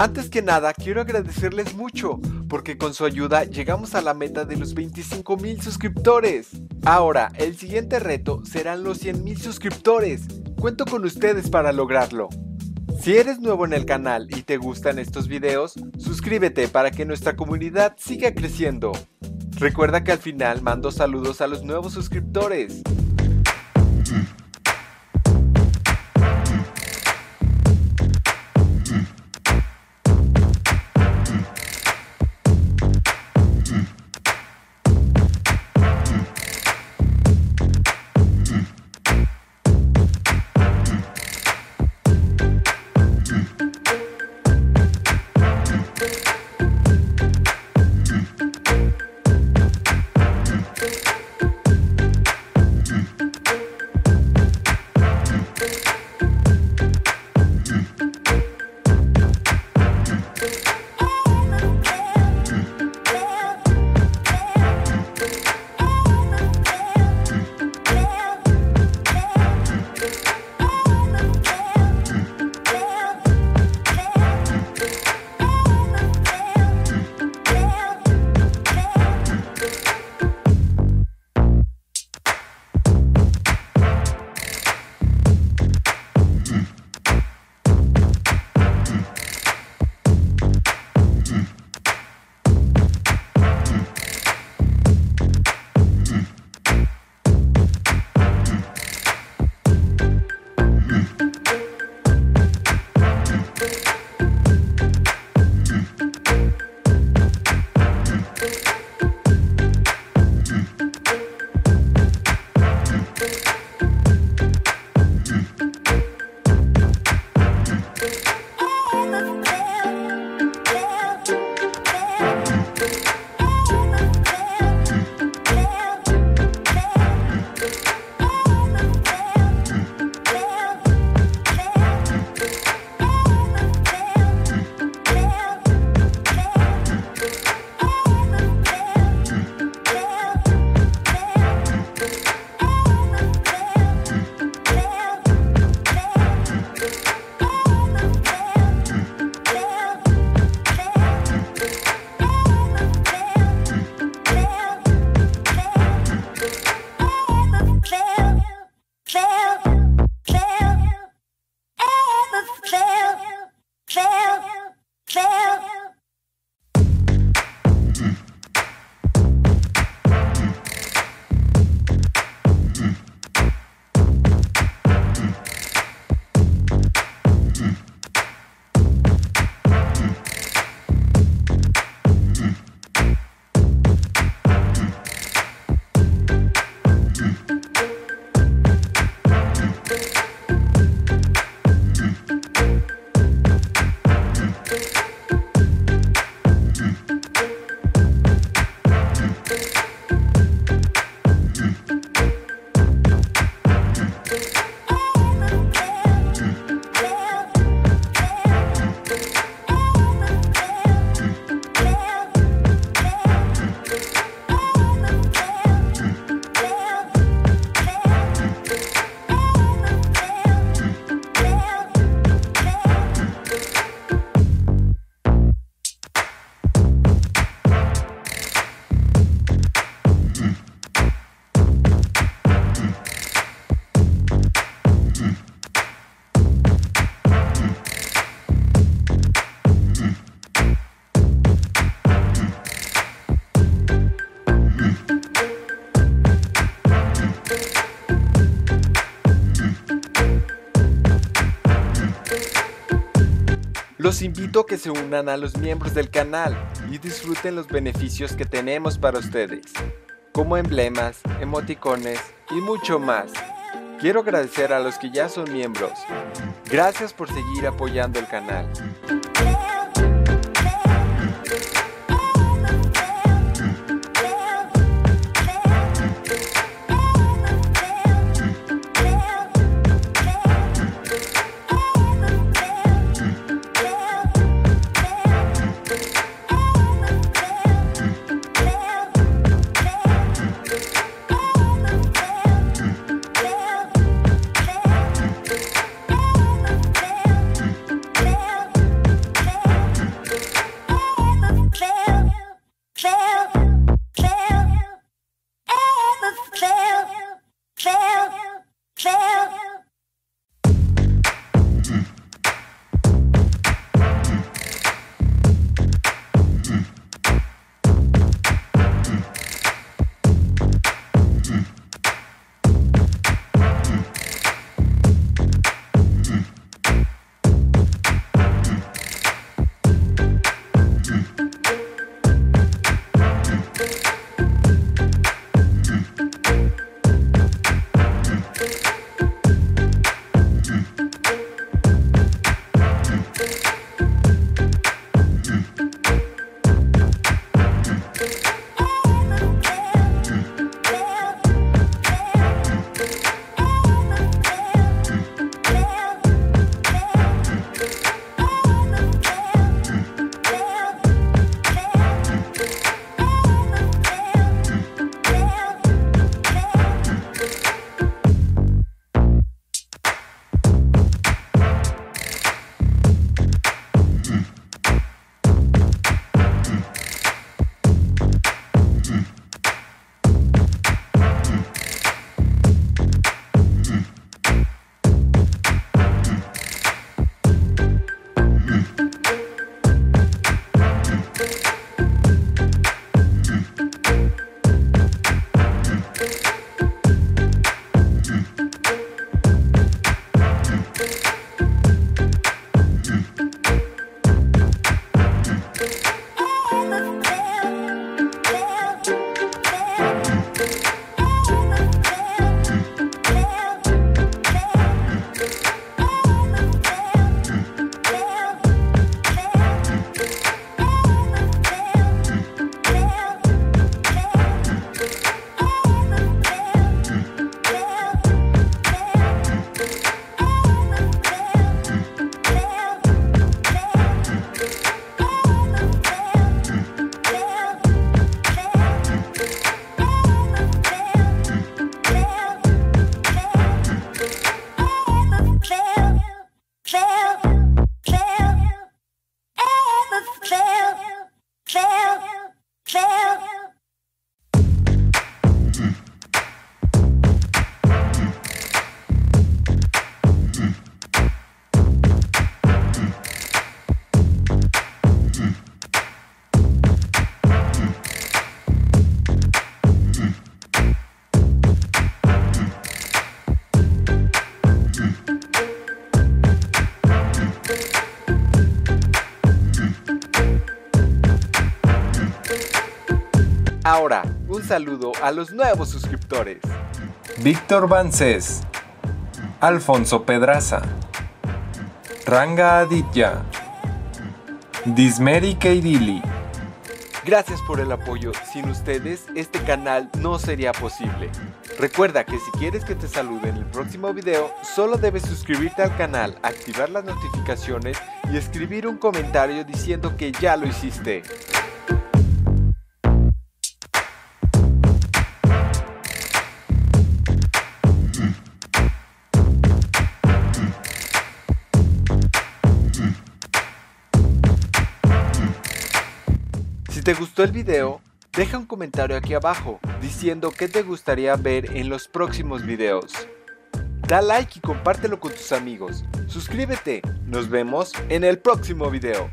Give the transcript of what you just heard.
Antes que nada, quiero agradecerles mucho, porque con su ayuda llegamos a la meta de los 25 mil suscriptores. Ahora, el siguiente reto serán los 100 mil suscriptores. Cuento con ustedes para lograrlo. Si eres nuevo en el canal y te gustan estos videos, suscríbete para que nuestra comunidad siga creciendo. Recuerda que al final mando saludos a los nuevos suscriptores. Invito a que se unan a los miembros del canal y disfruten los beneficios que tenemos para ustedes, como emblemas, emoticones y mucho más. Quiero agradecer a los que ya son miembros. Gracias por seguir apoyando el canal. Ahora, un saludo a los nuevos suscriptores. Víctor Vances, Alfonso Pedraza, Ranga Aditya, Dismeri Keidili. Gracias por el apoyo, sin ustedes este canal no sería posible. Recuerda que si quieres que te salude en el próximo video, solo debes suscribirte al canal, activar las notificaciones y escribir un comentario diciendo que ya lo hiciste. Si te gustó el video, deja un comentario aquí abajo diciendo qué te gustaría ver en los próximos videos. Da like y compártelo con tus amigos. Suscríbete. Nos vemos en el próximo video.